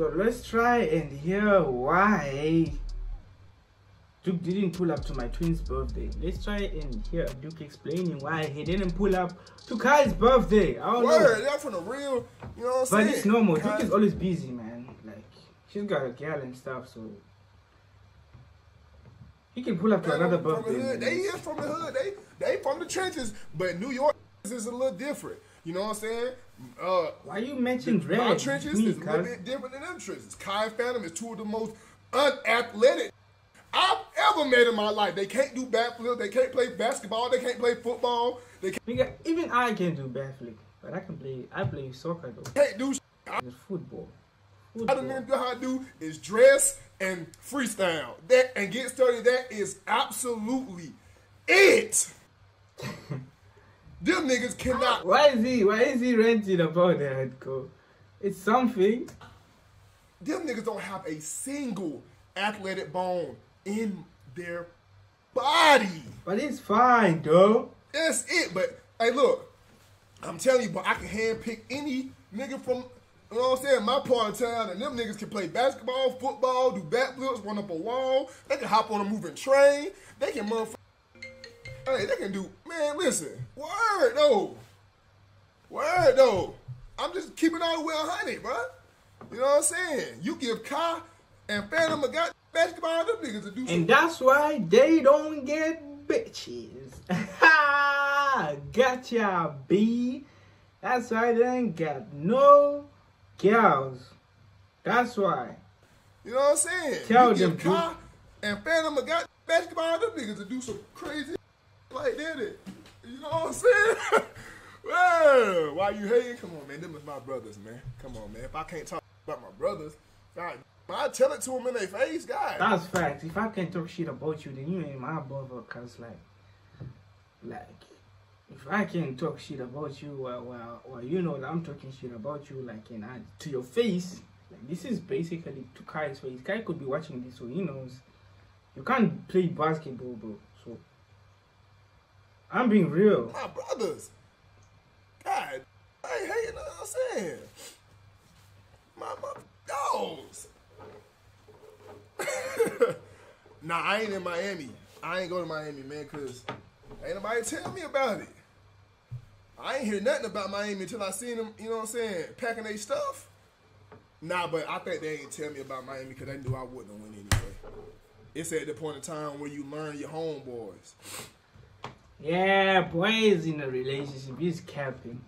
So let's try and hear why Duke didn't pull up to my twin's birthday. Let's try and hear Duke explaining why he didn't pull up to Kai's birthday. I don't Word, know. y'all from the real, you know what I'm But saying? it's normal. Kai- Duke is always busy, man. Like she's got a girl and stuff, so he can pull up to Man, another from the birthday. They is from the hood. They they from the trenches, but New York is a little different. You know what I'm saying? Uh, Why you mention red? our trenches is a little bit different than them trenches. Kai Fanum is two of the most unathletic I've ever met in my life. They can't do backflips. They can't play basketball. They can't play football. They Nigga, even I can do backflip, but I can play. I play soccer though. can't do. It's football. I Football. don't know how to do is dress and freestyle. That and get started. That is absolutely it. Them niggas cannot. Why is he? Why is he ranting about that, go? It's something. Them niggas don't have a single athletic bone in their body. But it's fine, though. That's it. But hey, look, I'm telling you, but I can handpick any nigga from. You know what I'm saying? My part of town, and them niggas can play basketball, football, do backflips, run up a wall. They can hop on a moving train. They can motherfucker. Hey, they can do. Man, listen. Word though. Word though. I'm just keeping all the way 100, bro. You know what I'm saying? You give Kai and Fanum a got basketball, them niggas to do some. And that's why they don't get bitches. Ha! gotcha, B. That's why they ain't got no girls. That's why. You know what I'm saying? Tell you them, give Kai and Fanum a got basketball, them niggas to do some crazy like did It. You know what I'm saying? well, why you hating? Come on, man. Them is my brothers, man. Come on, man. If I can't talk about my brothers, God, I tell it to them in their face, guys. That's facts. If I can't talk shit about you, then you ain't my brother. Cause like, like, if I can't talk shit about you, well, well, well you know that I'm talking shit about you, like, and I, to your face. Like, this is basically to Kai's face. Kai could be watching this, so he knows you can't play basketball, bro. I'm being real. my brothers. God, I. You know what I'm saying? My, my dogs. nah, I ain't in Miami. I ain't go to Miami, man, cause ain't nobody tell me about it. I ain't hear nothing about Miami until I seen them. You know what I'm saying? Packing their stuff. Nah, but I think they ain't tell me about Miami because they knew I wouldn't win anyway. It's at the point in time where you learn your homeboys. Yeah, boys in a relationship is capping.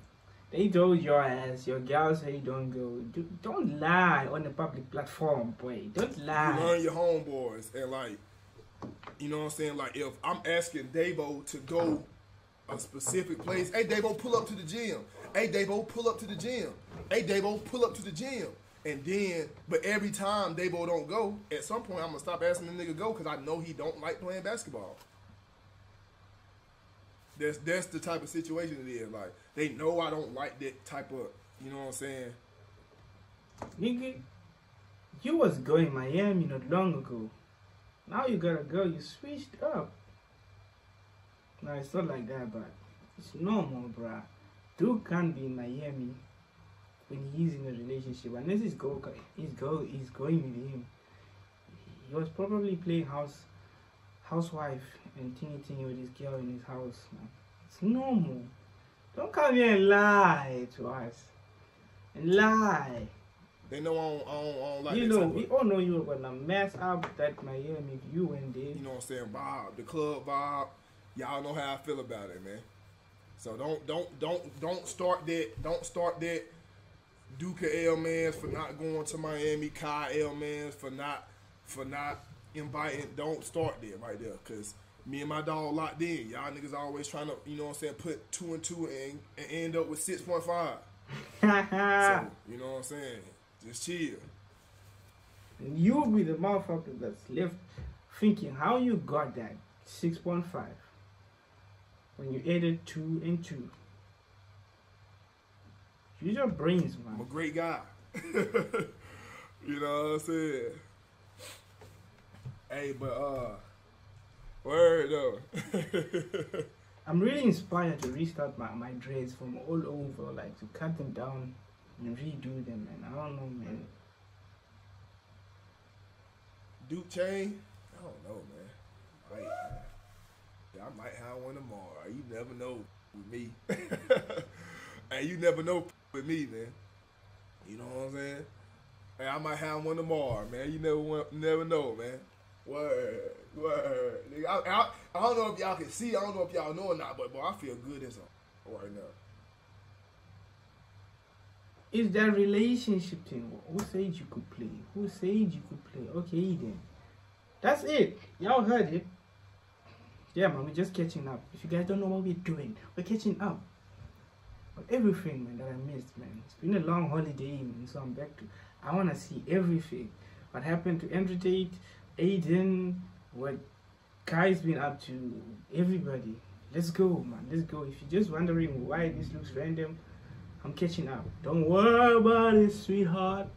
They told your ass, your girl say you don't go. Do, don't lie on the public platform, boy. Don't you lie. learn your homeboys and like you know what I'm saying like if I'm asking Davo to go a specific place hey Davo pull up to the gym hey Davo pull up to the gym hey Davo pull up to the gym and then but every time Davo don't go at some point I'm gonna stop asking the nigga go because I know he don't like playing basketball that's that's the type of situation it is like they know I don't like that type of you know what I'm saying Nigga, you was going Miami not long ago. Now you gotta go, you switched up. No, it's not like that, but it's normal, bruh. Dude can't be in Miami when he's in a relationship unless he's go he's go he's going with him. He was probably playing house housewife and thingy thingy with this girl in his house. Man. It's normal. Don't come here and lie to us. And lie. they know I don't, I don't, I don't like you know, we all know you were gonna mess up that Miami you went there. you know what I'm saying, Bob, the club Bob. Y'all know how I feel about it, man. So don't don't don't don't start that don't start that Duke L mans for not going to Miami, Kai L mans for not for not inviting don't start there right there. Cause me and my dog locked in. Y'all niggas always trying to, you know what I'm saying, put two and two and, and end up with six point five. So, you know what I'm saying? Just chill. and you be the motherfucker that's left thinking how you got that 6.5 when you added 2 and 2. Use your brains, man. I'm a great guy. you know what I'm saying? Hey, but uh, word though. I'm really inspired to restart my, my dreads from all over, like to cut them down and redo them, man. I don't know, man. Duke chain. I don't know, man. Might, man. I might have one tomorrow. You never know with me. and you never know with me, man. You know what I'm saying? Hey, I might have one tomorrow, man. You never never know, man. Word, word. I, I, I don't know if y'all can see. I don't know if y'all know or not, but boy, I feel good as a right now. It's that relationship thing. Who said you could play? Who said you could play? Okay then. That's it. Y'all heard it. Yeah, man, we're just catching up. If you guys don't know what we're doing, we're catching up. On everything, man, that I missed, man. It's been a long holiday, man, so I'm back to. I want to see everything. What happened to Andrew Tate, Adin, what Kai's been up to, everybody. Let's go, man. Let's go. If you're just wondering why this looks random, I'm catching up. Don't worry about it, sweetheart.